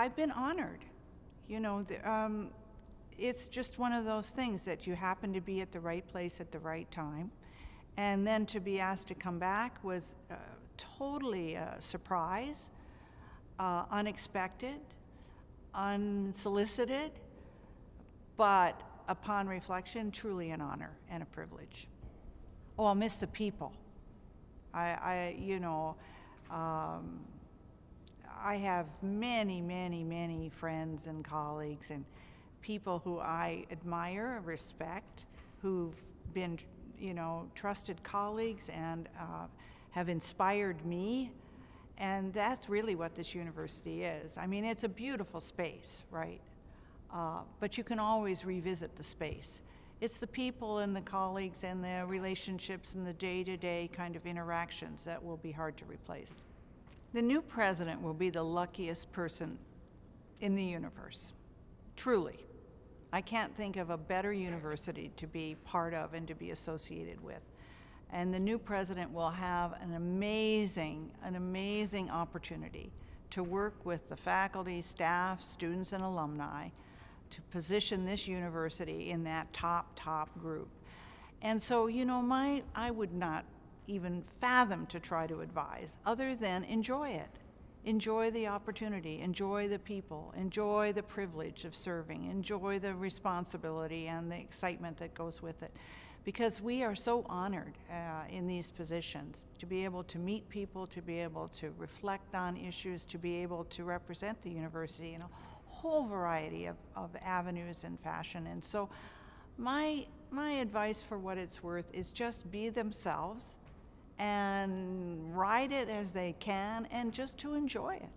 I've been honored. You know, the, um, it's just one of those things that you happen to be at the right place at the right time. And then to be asked to come back was uh, totally a surprise, uh, unexpected, unsolicited, but upon reflection, truly an honor and a privilege. Oh, I'll miss the people. I, I you know, um, I have many, many, many friends and colleagues and people who I admire, respect, who've been, you know, trusted colleagues and uh, have inspired me. And that's really what this university is. I mean, it's a beautiful space, right? Uh, but you can always revisit the space. It's the people and the colleagues and the relationships and the day to day kind of interactions that will be hard to replace. The new president will be the luckiest person in the universe, truly. I can't think of a better university to be part of and to be associated with. And the new president will have an amazing, an amazing opportunity to work with the faculty, staff, students, and alumni to position this university in that top, top group. And so, you know, my, I would not even fathom to try to advise other than enjoy it. Enjoy the opportunity, enjoy the people, enjoy the privilege of serving, enjoy the responsibility and the excitement that goes with it. Because we are so honored uh, in these positions to be able to meet people, to be able to reflect on issues, to be able to represent the university in a whole variety of, of avenues and fashion. And so, my, my advice for what it's worth is just be themselves and ride it as they can and just to enjoy it.